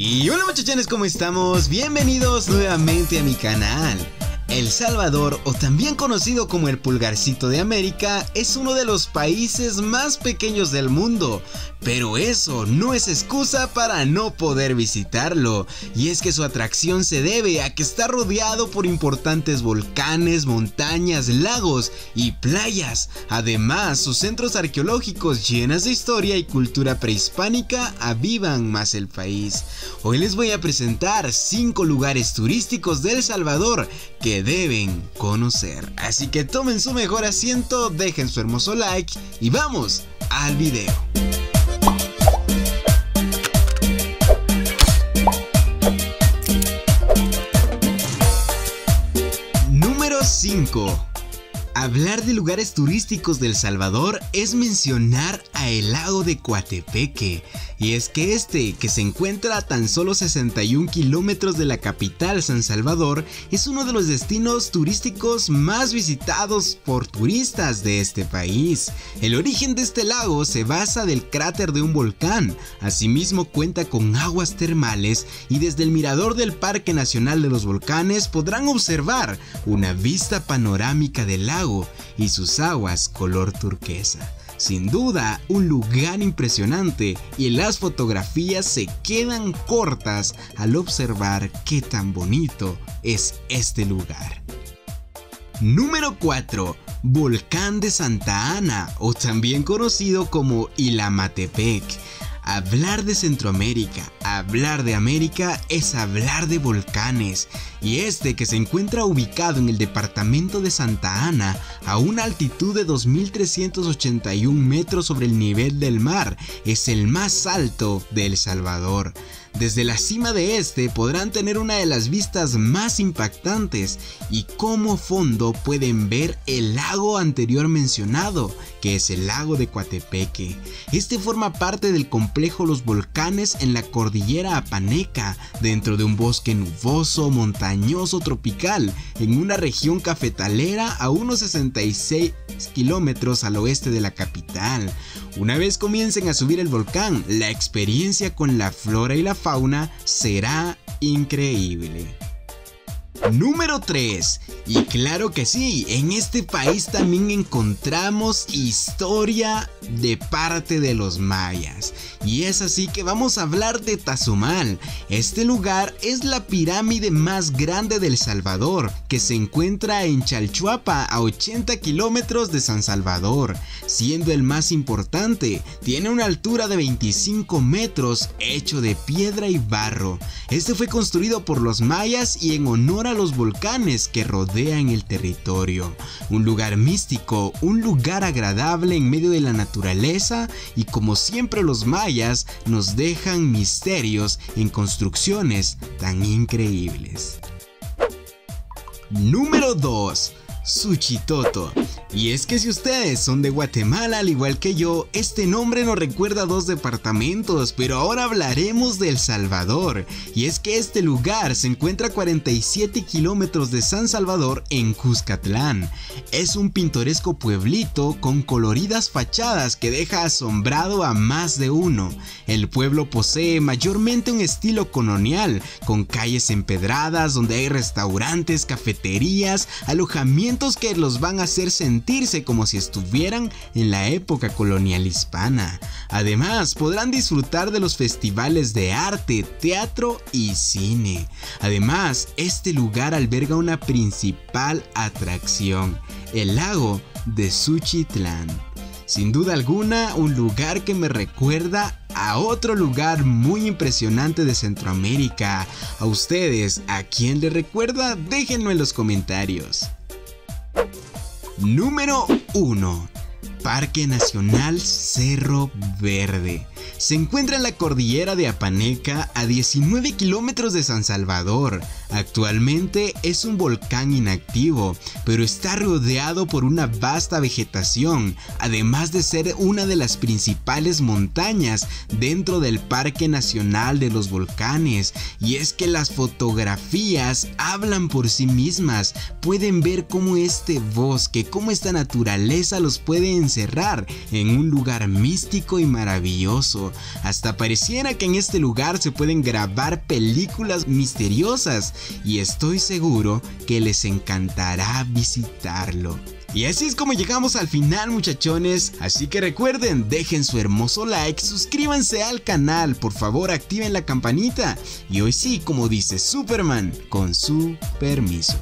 Y hola muchachones, ¿cómo estamos? Bienvenidos nuevamente a mi canal. El Salvador, o también conocido como el Pulgarcito de América, es uno de los países más pequeños del mundo, pero eso no es excusa para no poder visitarlo, y es que su atracción se debe a que está rodeado por importantes volcanes, montañas, lagos y playas. Además, sus centros arqueológicos llenos de historia y cultura prehispánica avivan más el país. Hoy les voy a presentar 5 lugares turísticos de El Salvador que deben conocer. Así que tomen su mejor asiento, dejen su hermoso like y vamos al video. Número 5 Hablar de lugares turísticos del Salvador es mencionar a el lago de Coatepeque, y es que este, que se encuentra a tan solo 61 kilómetros de la capital San Salvador, es uno de los destinos turísticos más visitados por turistas de este país. El origen de este lago se basa del cráter de un volcán, asimismo cuenta con aguas termales y desde el mirador del Parque Nacional de los Volcanes podrán observar una vista panorámica del lago y sus aguas color turquesa. Sin duda, un lugar impresionante y las fotografías se quedan cortas al observar qué tan bonito es este lugar. Número 4. Volcán de Santa Ana o también conocido como Ilamatepec Hablar de Centroamérica, hablar de América es hablar de volcanes, y este que se encuentra ubicado en el departamento de Santa Ana a una altitud de 2.381 metros sobre el nivel del mar, es el más alto de El Salvador. Desde la cima de este podrán tener una de las vistas más impactantes y como fondo pueden ver el lago anterior mencionado, que es el lago de Coatepeque. Este forma parte del complejo Los Volcanes en la cordillera Apaneca, dentro de un bosque nuboso, montañoso, tropical, en una región cafetalera a unos 66 kilómetros al oeste de la capital. Una vez comiencen a subir el volcán, la experiencia con la flora y la fauna será increíble. Número 3. Y claro que sí, en este país también encontramos historia de parte de los mayas. Y es así que vamos a hablar de Tazumal. Este lugar es la pirámide más grande del Salvador, que se encuentra en Chalchuapa, a 80 kilómetros de San Salvador. Siendo el más importante, tiene una altura de 25 metros, hecho de piedra y barro. Este fue construido por los mayas y en honor a los volcanes que rodean el territorio. Un lugar místico, un lugar agradable en medio de la naturaleza y como siempre los mayas nos dejan misterios en construcciones tan increíbles. Número 2. Suchitoto. Y es que si ustedes son de Guatemala al igual que yo, este nombre nos recuerda a dos departamentos, pero ahora hablaremos de El Salvador. Y es que este lugar se encuentra a 47 kilómetros de San Salvador en Cuscatlán. Es un pintoresco pueblito con coloridas fachadas que deja asombrado a más de uno. El pueblo posee mayormente un estilo colonial, con calles empedradas donde hay restaurantes, cafeterías, alojamientos que los van a hacer sentir sentirse como si estuvieran en la época colonial hispana. Además, podrán disfrutar de los festivales de arte, teatro y cine. Además, este lugar alberga una principal atracción, el lago de Suchitlán. Sin duda alguna, un lugar que me recuerda a otro lugar muy impresionante de Centroamérica. A ustedes, ¿a quién le recuerda? Déjenlo en los comentarios. Número 1. Parque Nacional Cerro Verde se encuentra en la cordillera de Apaneca a 19 kilómetros de San Salvador. Actualmente es un volcán inactivo, pero está rodeado por una vasta vegetación, además de ser una de las principales montañas dentro del Parque Nacional de los Volcanes. Y es que las fotografías hablan por sí mismas, pueden ver cómo este bosque, cómo esta naturaleza los puede encerrar en un lugar místico y maravilloso Hasta pareciera que en este lugar se pueden grabar películas misteriosas y estoy seguro que les encantará visitarlo. Y así es como llegamos al final muchachones, así que recuerden, dejen su hermoso like, suscríbanse al canal, por favor activen la campanita y hoy sí, como dice Superman, con su permiso.